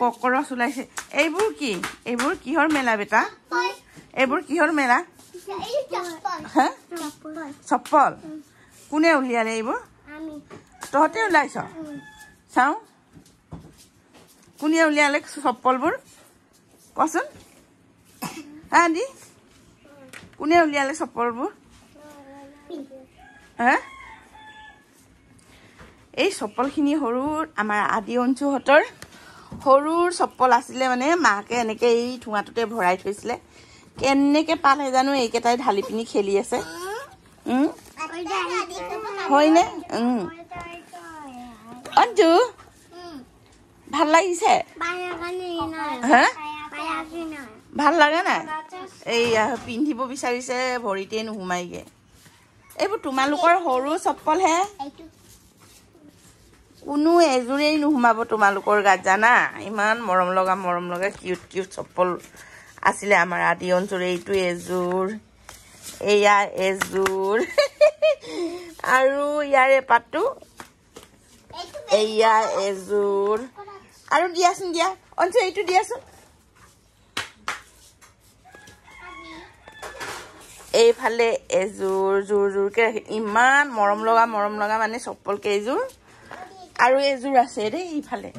ককৰচ ওলাইছে। এইবোৰ কি? এইবোৰ কিহৰ মেলা বেটা? এইবোৰ কিহৰ মেলা? হা? চপ্পল। কোনে উলিয়ালে এইবোৰ? তহঁতে ওলাইছ? চাওঁ। কোনে উলিয়ালে চপ্পলবোৰ? কচোন হা দি কোনে উলিয়ালে চপ্পলবোৰ? হা? এই চপ্পলখিনি সৰু আমাৰ আদি অঞ্চুহঁতৰ। সৰুৰ চপ্পল আছিলে মানে মাকে এনেকৈ এই ঠোঙাটোতে ভৰাই থৈছিলে। কেনেকৈ পালে জানো এইকেইটাই ঢালি পিনি খেলি আছে। হয়নে। অঞ্জু? ভাল লাগিছে? ভাল লাগে নাই? এইয়া পিন্ধিব বিচাৰিছে ভৰিতেই নোসোমাইগে। এইবোৰ তোমালোকৰ সৰু চপ্পলহে কোনো এযোৰেই নোসোমাব তোমালোকৰ গাত জানা? ইমান মৰম লগা মৰম লগা কিউট কিউট চপ্পল আছিলে আমাৰ আদি অঞ্চল এইটো এযোৰ এয়া এযোৰ। আৰু ইয়াৰে পাতটো এয়া এযোৰ। আৰু দিয়াচোন দিয়া। অঞ্চল এইটো দিয়াচোন। এইফালে এযোৰ জোৰ জোৰকে ৰাখি ইমান মৰম লগা মৰম লগা মানে চপ্পল কেইযোৰ। আৰু এযোৰ আছে দেই ইফালে।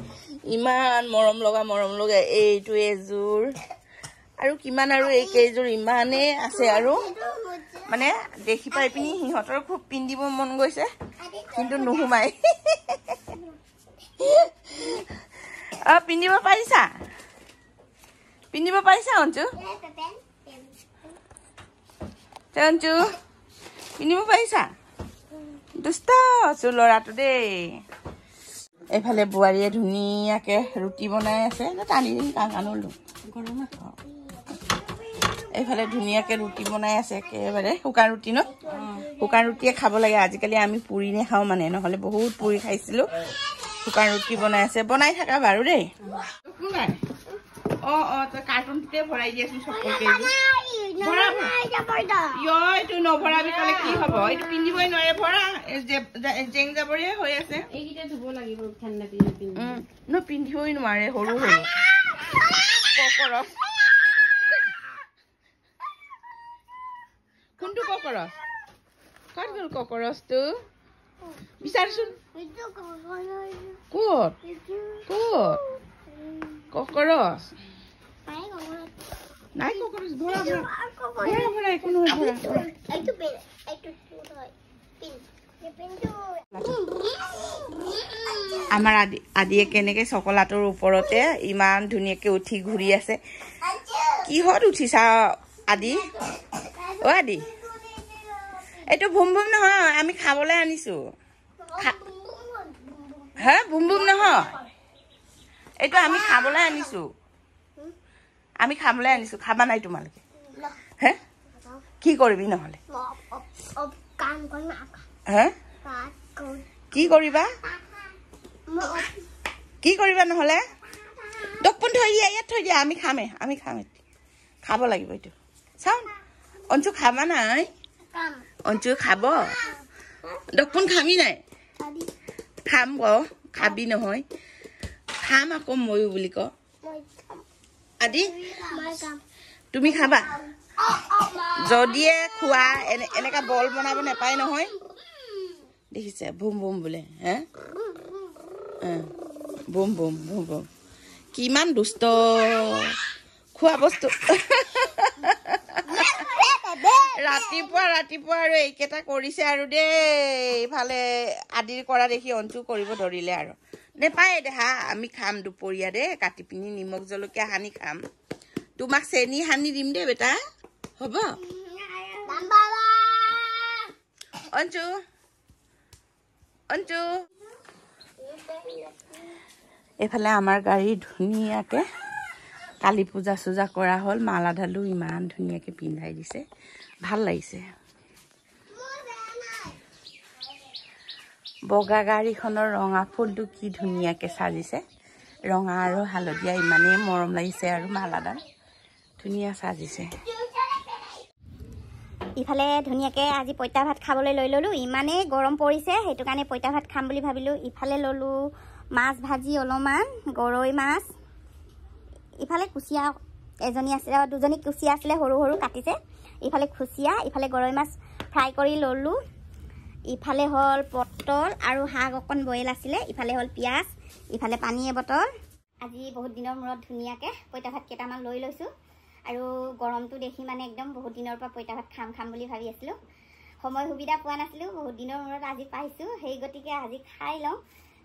ইমান মৰম লগা মৰম লগা এইটো এযোৰ। আৰু কিমান আৰু এই কেইযোৰ ইমানেই আছে আৰু। মানে দেখি পাই পিনি সিহঁতৰ খুব পিন্ধিব মন গৈছে কিন্তু নোসোমাই। অ পিন্ধিব পাৰিছা? পিন্ধিব পাৰিছা অঞ্চু অঞ্চু পিন্ধিব পাৰিছা? দুষ্ট আছো ল'ৰাটো দেই। এইফালে বোৱাৰীয়ে ধুনীয়াকে ৰুটি বনাই আছে। ন, টানি দিম কাণলো এইফালে ধুনীয়াকে ৰুটি বনাই আছে একেবাৰে। শুকান ৰুটি ন? শুকান ৰুটিয়ে খাব লাগে। আজিকালি আমি পুৰি নেখাওঁ মানে নহ'লে বহুত পুৰি খাইছিলোঁ। শুকান ৰুটি বনাই আছে। বনাই থাকা বাৰু দেই। অঁ। অঁ তই কাৰ্টুনটোতে ভৰাই দিয়াচোন চপ্পল কেইযোৰ ইয় এইটো নভৰাবি ক'লে কি হ'ব? এইটো পিন্ধিবই নোৱাৰে ভৰা। জে- জাবৰিয়ে হৈ আছে। ন পিন্ধিবই নোৱাৰে সৰু সৰু ককৰচ কোনটো ককৰচ ক'ত গ'ল ককৰচটো? বিচাৰচোন। ক'ত? ক'ত? ককৰচ। নাই ককৰচ ভৰা ভৰা ভৰা ভৰা একো নহয় ভৰা ভৰা আমাৰ আদি আদিয়ে কেনেকে চকলাটোৰ ওপৰতে ইমান ধুনীয়াকে উঠি ঘূৰি আছে। কিহত উঠিছা আদি? অ আদি। এইটো ভুম ভুম নহয় আমি খাবলৈ আনিছো। হে বুম বুম নহয়। এইটো আমি খাবলৈ আনিছো। আমি খাবলৈ আনিছো খাবা নাই তোমালোকে? হে? কি কৰিবি নহ'লে? হে? কি কৰিবা? কি কৰিবা নহ'লে? দকপোন থৈ দিয়া ইয়াত থৈ দিয়া আমি খামে আমি খাম। খাব লাগিব এইটো। চাওঁ অঞ্চু খাবা নাই? অঞ্চু খাব? দকপোন খাবি নাই? খাম ক খাবি নহয়। খাম আকৌ ময়ো বুলি ক। আদি তুমি খাবা? যদিয়ে খোৱা এনে এনেকা বল বনাব নাপায় নহয়। দেখিছে বুম বুম বোলে হে? বুম বুম বুম বুম। কিমান দুষ্ট। খোৱা বস্তু। ৰাতিপুৱা ৰাতিপুৱা আৰু এইকেইটা কৰিছে আৰু দেই। ইফালে আদিৰ কৰা দেখি অঞ্চু কৰিব ধৰিলে আৰু। নেপায় দেহা আমি খাম দুপৰীয়া দেই কাটি পিনি নিমখ জলকীয়া সানি খাম তোমাক চেনি সানি দিম দেই বেটা হ'ব অঞ্চু অঞ্চু এইফালে আমাৰ গাড়ী ধুনীয়াকৈ কালী পূজা চূজা কৰা হ'ল মালাডালো ইমান ধুনীয়াকৈ পিন্ধাই দিছে ভাল লাগিছে বগা গাড়ীখনৰ ৰঙা ফুলটো কি ধুনীয়াকৈ চাজিছে ৰঙা আৰু হালধীয়া ইমানেই মৰম লাগিছে আৰু মালাডাল। ধুনীয়া চাজিছে ইফালে ধুনীয়াকৈ আজি পঁইতা ভাত খাবলৈ লৈ ল'লোঁ। ইমানেই গৰম পৰিছে সেইটো কাৰণে পঁইতা ভাত খাম বুলি ভাবিলোঁ। ইফালে ল'লোঁ মাছ ভাজি অলপমান গৰৈ মাছ। ইফালে কুচিয়া এজনী আছিলে দুজনী কুচিয়া আছিলে সৰু সৰু কাটিছে। ইফালে কুচিয়া ইফালে গৰৈ মাছ ফ্ৰাই কৰি ল'লোঁ। ইফালে হ'ল পটল আৰু শাক অকণ বইল আছিলে। ইফালে হ'ল পিঁয়াজ ইফালে পানী এবটল আজি বহুত দিনৰ মূৰত ধুনীয়াকৈ পঁইতা ভাত কেইটামান লৈ লৈছোঁ। আৰু গৰমটো দেখি মানে একদম বহুত দিনৰ পৰা পঁইতা ভাত খাম খাম বুলি ভাবি আছিলোঁ। সময় সুবিধা পোৱা নাছিলোঁ বহুত দিনৰ মূৰত আজি পাইছোঁ। সেই গতিকে আজি খাই লওঁ।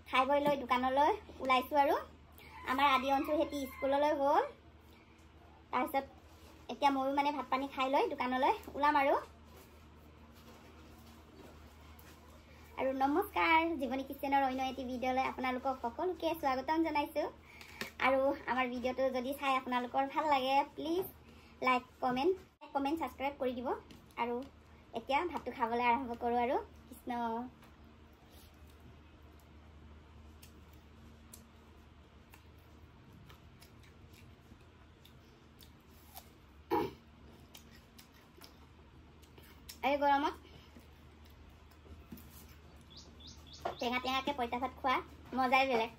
খাই বৈ লৈ দোকানলৈ ওলাইছোঁ আৰু। আমাৰ আদি অঞ্চল সেতি স্কুললৈ গ'ল। তাৰপিছত এতিয়া ময়ো মানে ভাত পানী খাই লৈ দোকানলৈ ওলাম আৰু। আৰু নমস্কাৰ জীৱনী কিচেনৰ অন্য এটি ভিডিঅ'লৈ আপোনালোকক সকলোকে স্বাগতম জনাইছোঁ। আৰু আমাৰ ভিডিঅ'টো যদি চাই আপোনালোকৰ ভাল লাগে please like comment comment subscribe কৰি দিব। আৰু এতিয়া ভাতটো খাবলৈ আৰম্ভ কৰোঁ আৰু কৃষ্ণ। এই গৰমত টেঙা টেঙাকৈ পঁইতা ভাত খোৱা মজাই বেলেগ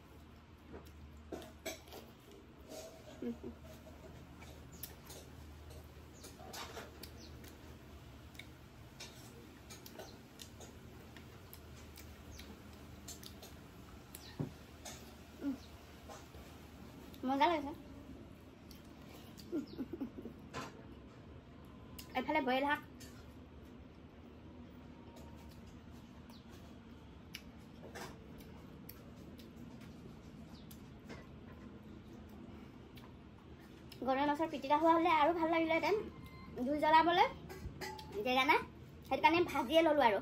মজা লাগিছে এফালে বইল শাক গৰৈ মাছৰ পিটিকা হোৱা হ'লে আৰু ভাল লাগিলেহেঁতেন জুই জ্বলাবলৈ। জেগা নাই সেইটো কাৰণে ভাজিয়ে ল'লোঁ আৰু।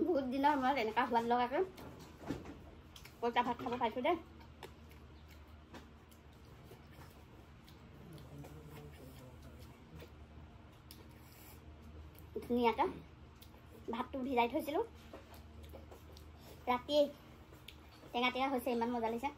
বহুত দিনৰ মূৰত এনেকুৱা সোৱাদ লগাকৈ পইতা ভাত খাব পাইছোঁ দেই ধুনীয়াকৈ ভাতটো ভিজাই থৈছিলোঁ। ৰাতি টেঙা টেঙা হৈছে ইমান মজা লাগিছে।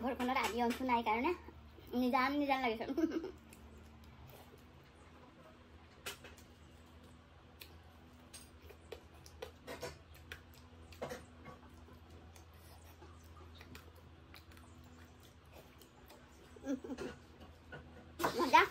ঘৰখনত আদি অংশ নাই কাৰণে নিজান নিজান লাগিছে মজা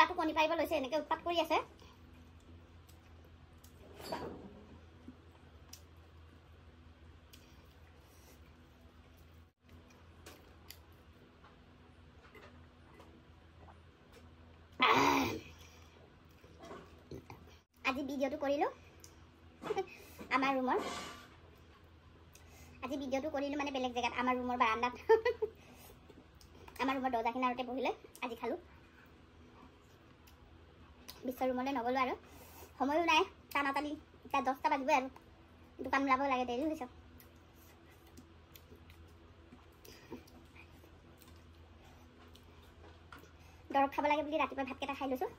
কুকুৰাটো কণী পাৰিব লৈছে এনেকৈ উৎপাত কৰি আছে। আজি ভিডিঅ'টো কৰিলোঁ। আমাৰ ৰুমৰ। আজি ভিডিঅ'টো কৰিলোঁ মানে বেলেগ জেগাত আমাৰ ৰুমৰ বাৰান্দাত আমাৰ ৰুমৰ দৰ্জা কিনাৰতে বহিলে আজি খালোঁ। বিশ্ব ৰুমলৈ নগ'লোঁ আৰু। সময়ো নাই টানা টানি এতিয়া দহটা বাজিবই আৰু। দোকান ওলাব লাগে দেৰি হৈছে। দৰৱ খাব লাগে বুলি ৰাতিপুৱা ভাতকেইটা খাই লৈছোঁ।